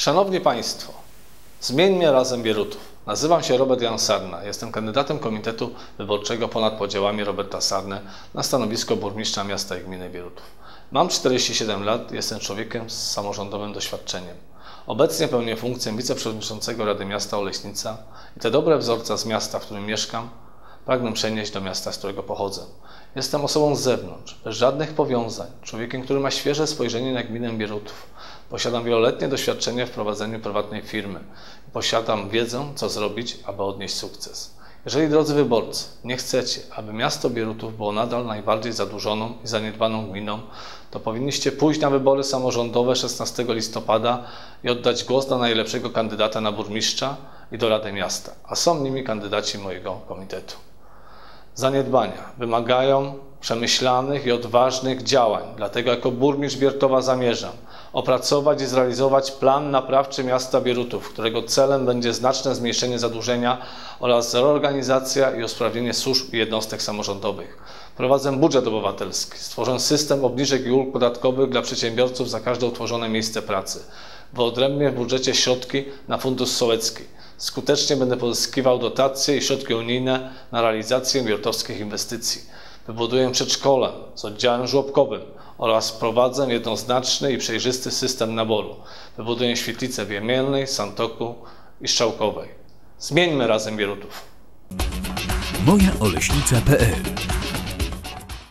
Szanowni Państwo, zmieńmy razem Bierutów. Nazywam się Robert Jan Sarna. Jestem kandydatem Komitetu Wyborczego ponad podziałami Roberta Sarny na stanowisko burmistrza miasta i gminy Bierutów. Mam 47 lat, jestem człowiekiem z samorządowym doświadczeniem. Obecnie pełnię funkcję wiceprzewodniczącego Rady Miasta Oleśnica i te dobre wzorce z miasta, w którym mieszkam, pragnę przenieść do miasta, z którego pochodzę. Jestem osobą z zewnątrz, bez żadnych powiązań, człowiekiem, który ma świeże spojrzenie na gminę Bierutów. Posiadam wieloletnie doświadczenie w prowadzeniu prywatnej firmy. Posiadam wiedzę, co zrobić, aby odnieść sukces. Jeżeli, drodzy wyborcy, nie chcecie, aby miasto Bierutów było nadal najbardziej zadłużoną i zaniedbaną gminą, to powinniście pójść na wybory samorządowe 16 listopada i oddać głos dla najlepszego kandydata na burmistrza i do Rady Miasta, a są nimi kandydaci mojego komitetu. Zaniedbania wymagają przemyślanych i odważnych działań. Dlatego jako burmistrz Biertowa zamierzam opracować i zrealizować plan naprawczy miasta Bierutów, którego celem będzie znaczne zmniejszenie zadłużenia oraz reorganizacja i usprawnienie służb i jednostek samorządowych. Prowadzę budżet obywatelski, stworzę system obniżek i ulg podatkowych dla przedsiębiorców za każde utworzone miejsce pracy. Wyodrębnię w budżecie środki na fundusz sołecki. Skutecznie będę pozyskiwał dotacje i środki unijne na realizację biertowskich inwestycji. Wybuduję przedszkole z oddziałem żłobkowym oraz wprowadzę jednoznaczny i przejrzysty system naboru. Wybuduję świetlicę w Santoku i Szczałkowej. Zmieńmy razem Bierutów. mojaoleśnica.pl